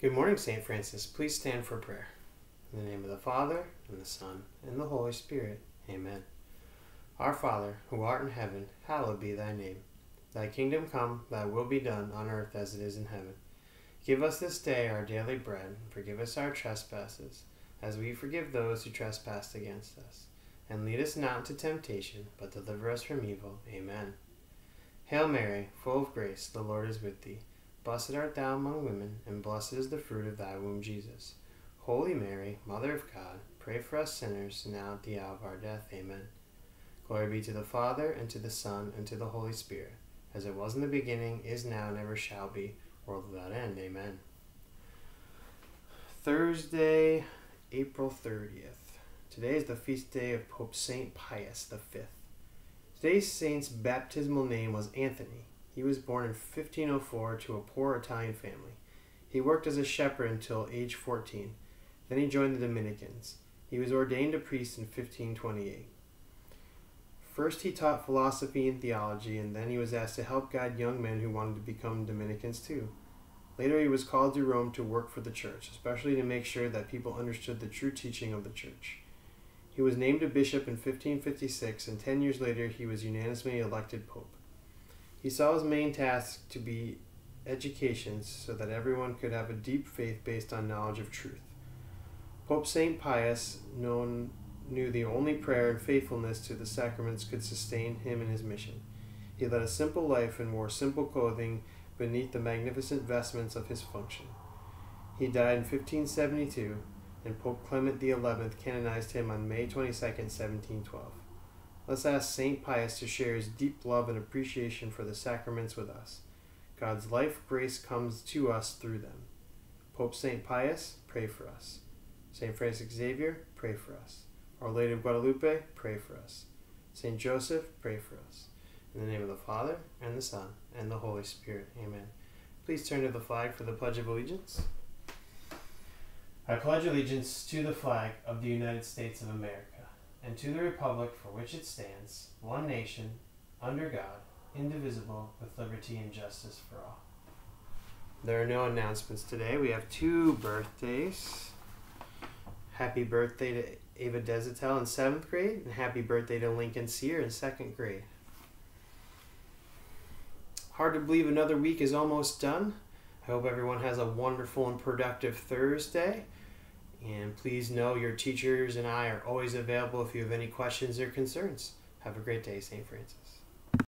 Good morning, St. Francis. Please stand for prayer. In the name of the Father, and the Son, and the Holy Spirit. Amen. Our Father, who art in heaven, hallowed be thy name. Thy kingdom come, thy will be done, on earth as it is in heaven. Give us this day our daily bread, and forgive us our trespasses, as we forgive those who trespass against us. And lead us not into temptation, but deliver us from evil. Amen. Hail Mary, full of grace, the Lord is with thee. Blessed art thou among women, and blessed is the fruit of thy womb, Jesus. Holy Mary, Mother of God, pray for us sinners, now at the hour of our death. Amen. Glory be to the Father, and to the Son, and to the Holy Spirit, as it was in the beginning, is now, and ever shall be, world without end. Amen. Thursday, April 30th. Today is the feast day of Pope St. Pius V. Today's saint's baptismal name was Anthony. He was born in 1504 to a poor Italian family. He worked as a shepherd until age 14. Then he joined the Dominicans. He was ordained a priest in 1528. First, he taught philosophy and theology, and then he was asked to help guide young men who wanted to become Dominicans too. Later, he was called to Rome to work for the church, especially to make sure that people understood the true teaching of the church. He was named a bishop in 1556, and ten years later, he was unanimously elected pope. He saw his main task to be education so that everyone could have a deep faith based on knowledge of truth. Pope St. Pius known, knew the only prayer and faithfulness to the sacraments could sustain him in his mission. He led a simple life and wore simple clothing beneath the magnificent vestments of his function. He died in 1572, and Pope Clement XI canonized him on May 22, 1712. Let's ask St. Pius to share his deep love and appreciation for the sacraments with us. God's life grace comes to us through them. Pope St. Pius, pray for us. St. Francis Xavier, pray for us. Our Lady of Guadalupe, pray for us. St. Joseph, pray for us. In the name of the Father, and the Son, and the Holy Spirit. Amen. Please turn to the flag for the Pledge of Allegiance. I pledge allegiance to the flag of the United States of America, and to the republic for which it stands, one nation, under God, indivisible, with liberty and justice for all. There are no announcements today. We have two birthdays. Happy birthday to Ava Desitel in seventh grade, and happy birthday to Lincoln Sear in second grade. Hard to believe another week is almost done. I hope everyone has a wonderful and productive Thursday. And please know your teachers and I are always available if you have any questions or concerns. Have a great day, St. Francis.